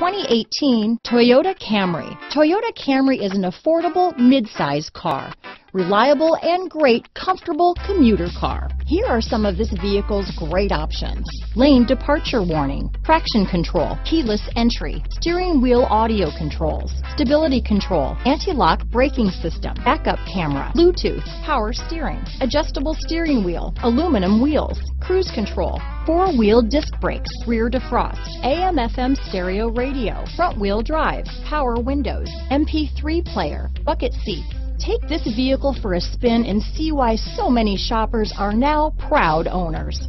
2018 Toyota Camry. Toyota Camry is an affordable mid-size car. Reliable and great comfortable commuter car. Here are some of this vehicle's great options. Lane departure warning, traction control, keyless entry, steering wheel audio controls, stability control, anti-lock braking system, backup camera, Bluetooth, power steering, adjustable steering wheel, aluminum wheels, cruise control, four-wheel disc brakes, rear defrost, AM FM stereo radio, front wheel drive, power windows, MP3 player, bucket seats, Take this vehicle for a spin and see why so many shoppers are now proud owners.